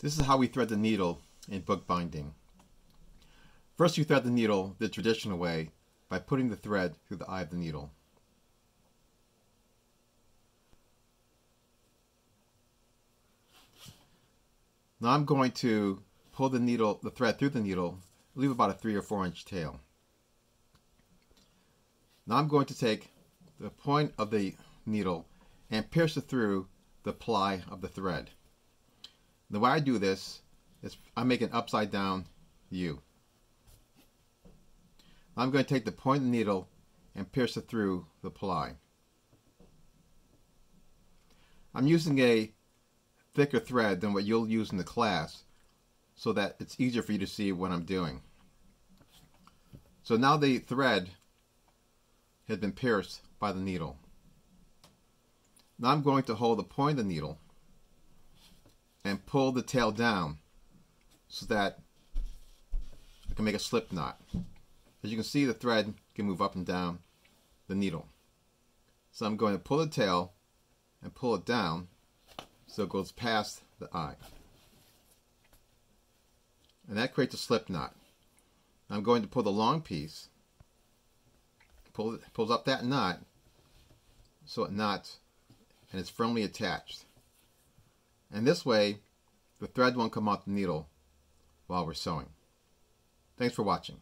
This is how we thread the needle in bookbinding. First you thread the needle the traditional way by putting the thread through the eye of the needle. Now I'm going to pull the needle, the thread through the needle, leave about a three or four inch tail. Now I'm going to take the point of the needle and pierce it through the ply of the thread. The way I do this is I make an upside down U. I'm going to take the point of the needle and pierce it through the ply. I'm using a thicker thread than what you'll use in the class so that it's easier for you to see what I'm doing. So now the thread has been pierced by the needle. Now I'm going to hold the point of the needle and pull the tail down so that I can make a slip knot. As you can see the thread can move up and down the needle. So I'm going to pull the tail and pull it down so it goes past the eye. And that creates a slip knot. I'm going to pull the long piece, pull, pulls up that knot so it knots and it's firmly attached. And this way, the thread won't come off the needle while we're sewing. Thanks for watching.